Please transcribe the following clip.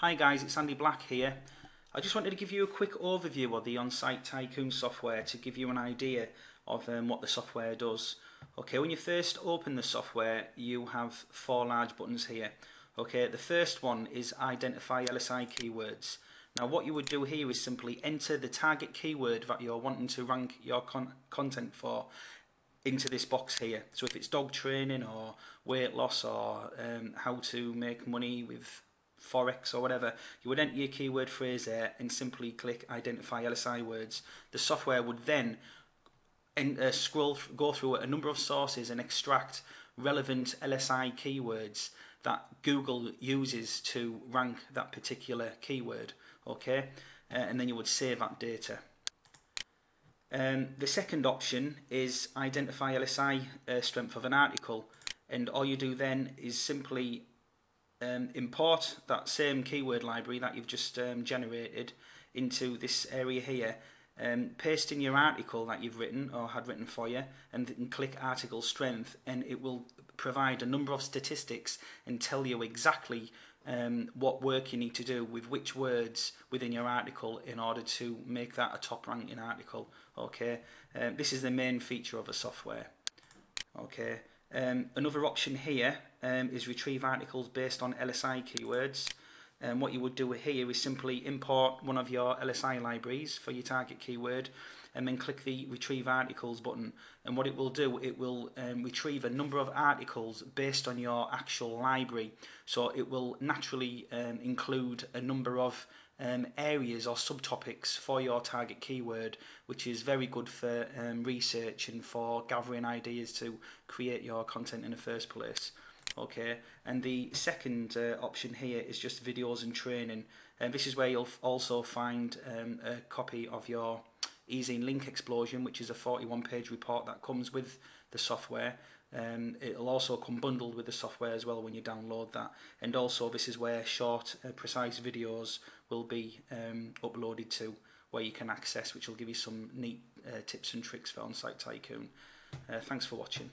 Hi guys, it's Andy Black here. I just wanted to give you a quick overview of the On-Site Tycoon software to give you an idea of um, what the software does. Okay, when you first open the software, you have four large buttons here. Okay, the first one is Identify LSI Keywords. Now what you would do here is simply enter the target keyword that you're wanting to rank your con content for into this box here. So if it's dog training or weight loss or um, how to make money with Forex or whatever, you would enter your keyword phrase there and simply click identify LSI words. The software would then and, uh, scroll go through a number of sources and extract relevant LSI keywords that Google uses to rank that particular keyword. Okay, uh, and then you would save that data. Um, the second option is identify LSI uh, strength of an article, and all you do then is simply um, import that same keyword library that you've just um, generated into this area here um, paste in your article that you've written or had written for you and then click article strength and it will provide a number of statistics and tell you exactly um, what work you need to do with which words within your article in order to make that a top ranking article okay? Um, this is the main feature of the software okay um, another option here um, is retrieve articles based on LSI keywords. And um, what you would do here is simply import one of your LSI libraries for your target keyword and then click the retrieve articles button. And what it will do it will um, retrieve a number of articles based on your actual library. So it will naturally um, include a number of um, areas or subtopics for your target keyword, which is very good for um, research and for gathering ideas to create your content in the first place. Okay, and the second uh, option here is just videos and training, and this is where you'll also find um, a copy of your Easing Link Explosion, which is a 41 page report that comes with the software. Um, it'll also come bundled with the software as well when you download that. And also, this is where short, uh, precise videos will be um, uploaded to, where you can access, which will give you some neat uh, tips and tricks for on site tycoon. Uh, thanks for watching.